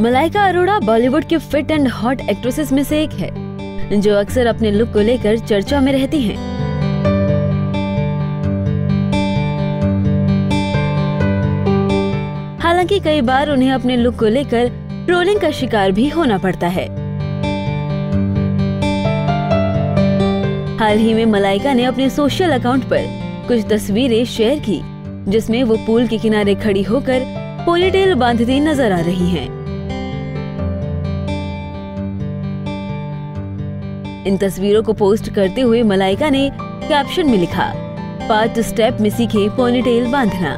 मलाइका अरोड़ा बॉलीवुड के fit and hot actresses में से एक है, जो अक्सर अपने लुक को लेकर चर्चा में रहती हैं। हालाँकि कई बार उन्हें अपने लुक को लेकर ट्रोलिंग का शिकार भी होना पड़ता है हाल ही में मलाइका ने अपने सोशल अकाउंट पर कुछ तस्वीरें शेयर की, जिसमें वो पूल के किनारे खड़ी होकर पोनीटेल बांधती नज़र आ रही हैं। इन तस्वीरों को पोस्ट करते हुए मलाइका ने कैप्शन में लिखा पाँच स्टेप में सीखे पोनीटेल बांधना।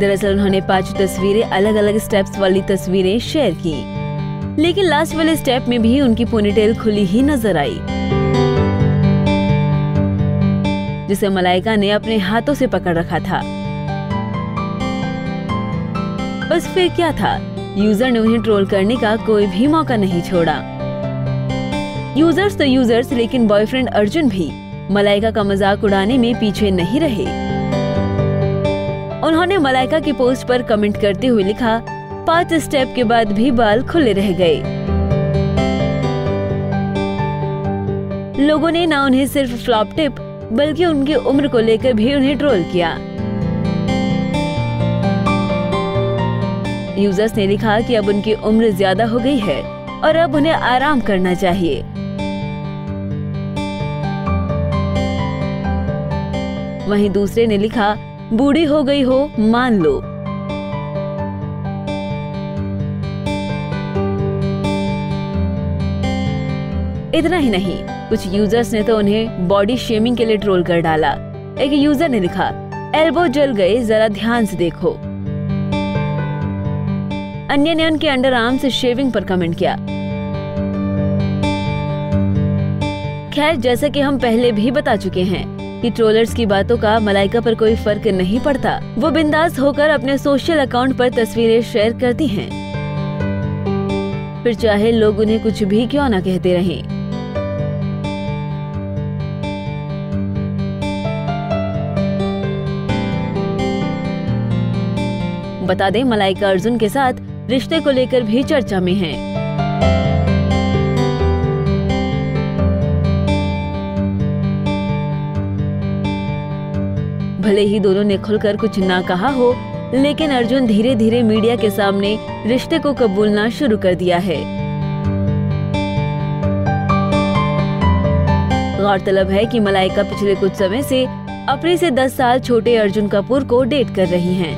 दरअसल उन्होंने पाँच तस्वीरें अलग अलग स्टेप्स वाली तस्वीरें शेयर की, लेकिन लास्ट वाले स्टेप में भी उनकी पोनीटेल खुली ही नज़र आई। जिसे मलाइका ने अपने हाथों से पकड़ रखा था। बस फिर क्या था? यूज़र ने उन्हें ट्रोल करने का कोई भी मौका नहीं छोड़ा। यूज़र्स तो यूज़र्स लेकिन बॉयफ्रेंड अर्जुन भी। मलाइका का मज़ाक उड़ाने में पीछे नहीं रहे। उन्होंने मलाइका की पोस्ट पर कमेंट करते हुए लिखा पाँच स्टेप के बाद भी बाल खुले रह गए। लोगों ने ना उन्हें सिर्फ़ फ्लॉप टिप बल्कि उनकी उम्र को लेकर भी उन्हें ट्रोल किया। यूज़र्स ने लिखा कि अब उनकी उम्र ज़्यादा हो गई है और अब उन्हें आराम करना चाहिए। वहीं दूसरे ने लिखा, बूढ़ी हो गई हो, मान लो। इतना ही नहीं, कुछ यूज़र्स ने तो उन्हें बॉडी शेमिंग के लिए ट्रोल कर डाला। एक यूज़र ने लिखा एल्बो जल गए, जरा ध्यान से देखो। अन्य ने उनके अंडर आर्म से शेविंग पर कमेंट किया खैर, जैसा कि हम पहले भी बता चुके हैं कि ट्रोलर्स की बातों का मलाइका पर कोई फ़र्क नहीं पड़ता वो बिंदास होकर अपने सोशल अकाउंट पर तस्वीरें शेयर करती हैं। फिर चाहे लोग उन्हें कुछ भी क्यों ना कहते रहें। बता दें, मलाइका अर्जुन के साथ रिश्ते को लेकर भी चर्चा में हैं। भले ही दोनों ने खुलकर कुछ ना कहा हो, लेकिन अर्जुन धीरे धीरे मीडिया के सामने रिश्ते को कबूलना शुरू कर दिया है गौरतलब है कि मलाइका पिछले कुछ समय से अपने से 10 साल छोटे अर्जुन कपूर को डेट कर रही हैं।